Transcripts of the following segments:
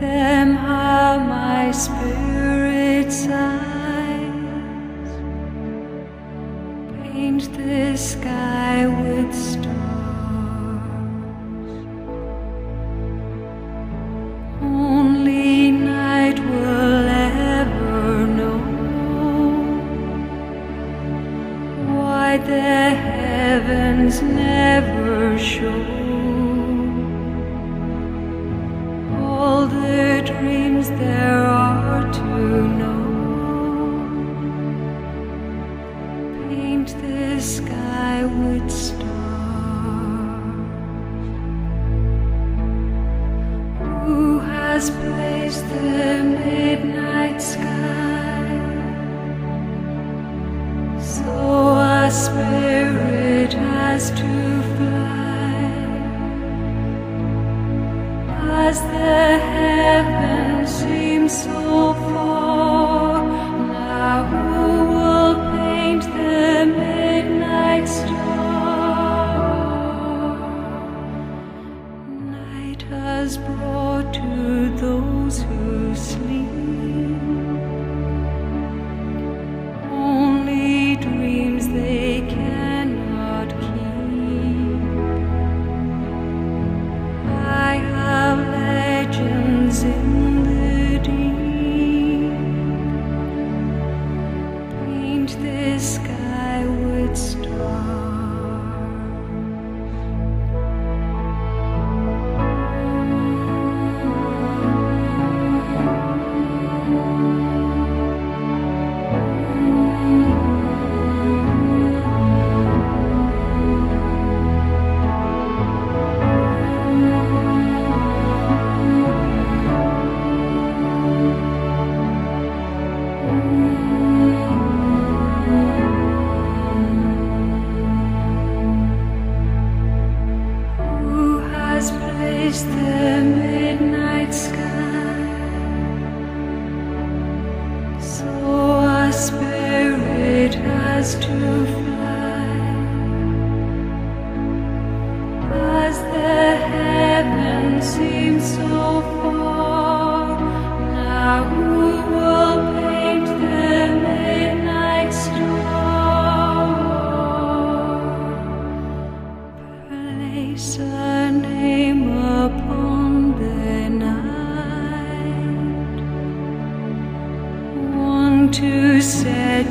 them how my spirit sighs. Paint the sky with stars. Only night will ever know why the heavens never show. The dreams there are to know. Paint the sky with stars. Who has placed the midnight sky so a spirit has to fly as the so far? Placed the midnight sky. So a spirit has to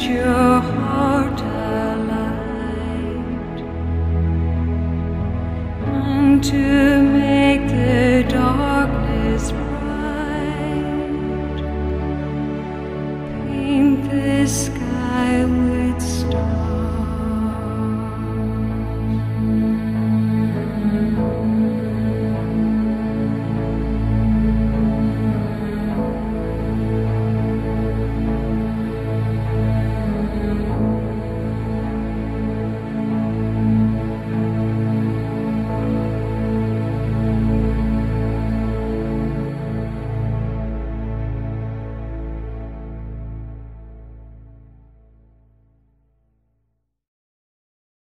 your heart alight, and to make the darkness bright. Paint the sky